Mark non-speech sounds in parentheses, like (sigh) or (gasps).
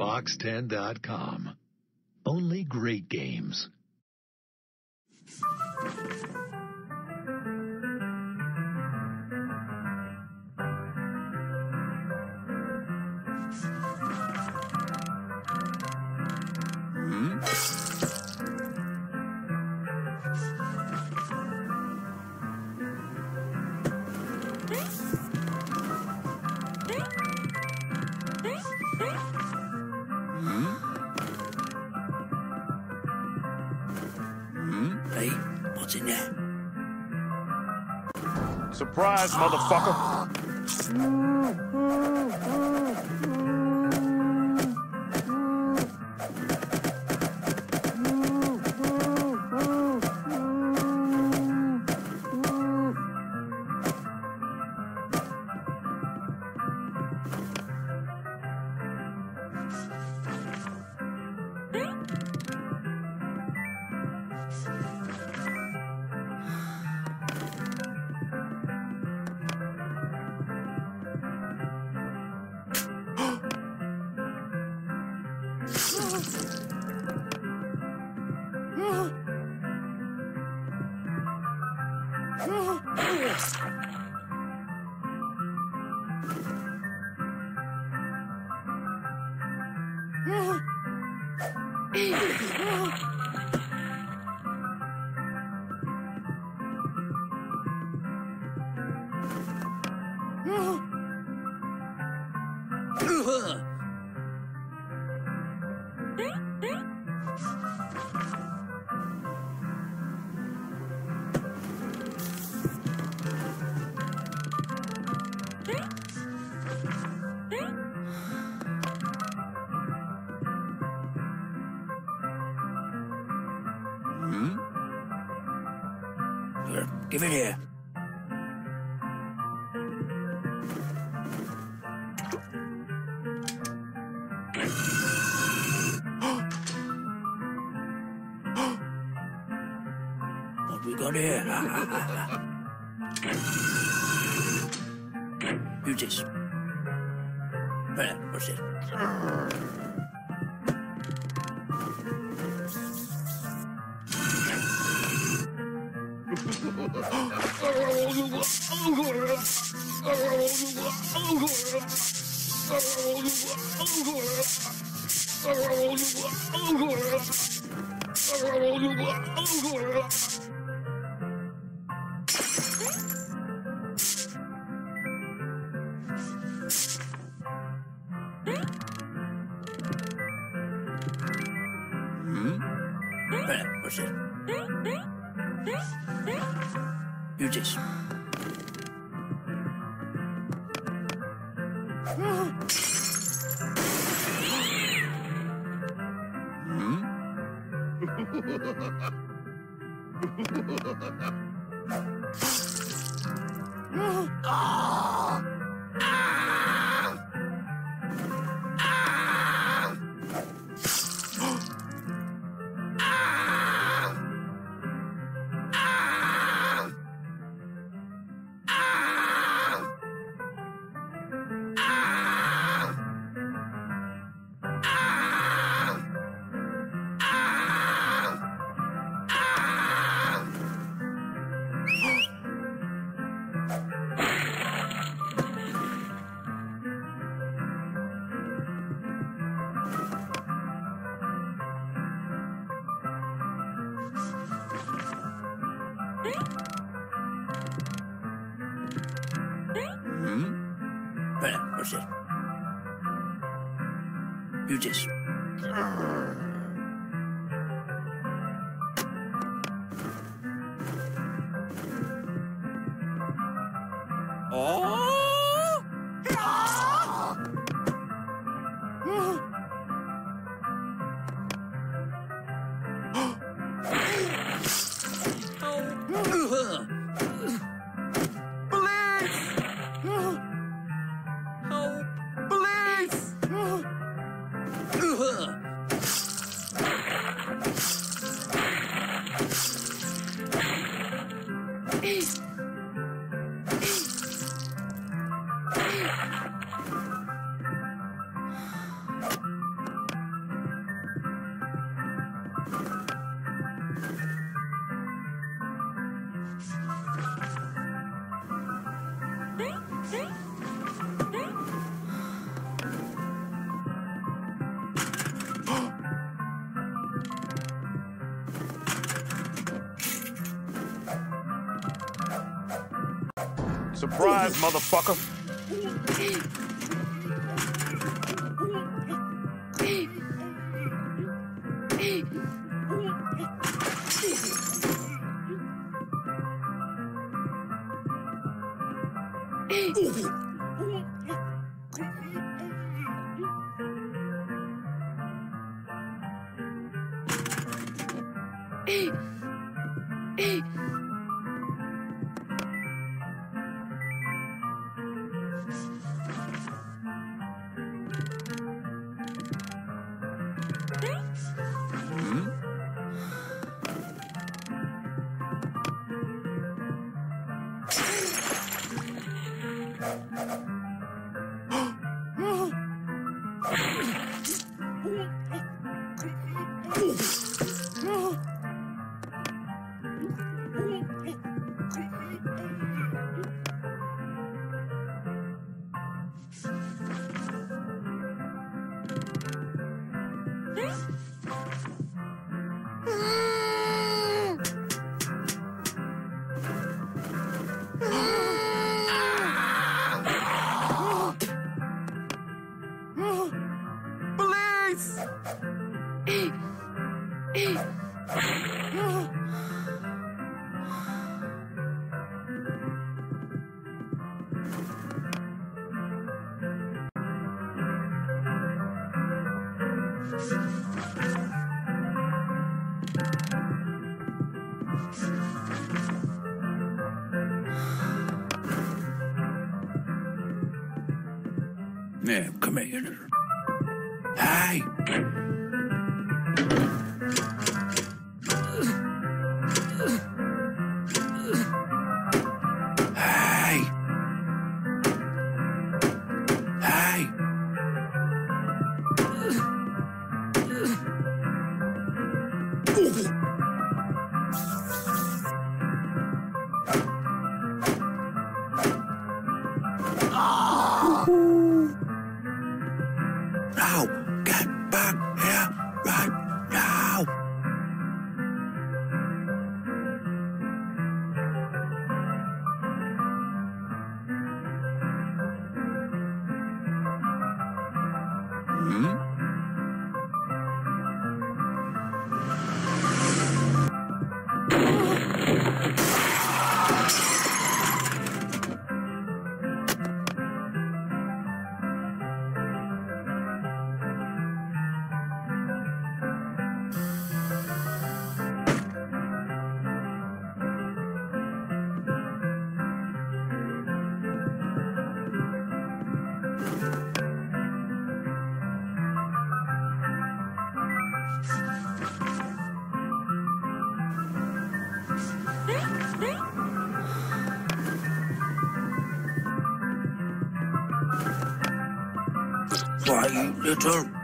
Box10.com. Only great games. In there? Surprise, motherfucker. (gasps) Mm-hmm. Yeah. Here, give it here. what we got here? (laughs) Use this. What's it? Hmm? Right, what's it? Hmm? Use this. Right, what's it? Use this. Huh. Surprise, motherfucker. (laughs) Police! Yeah, come here. Hey! Why, you little...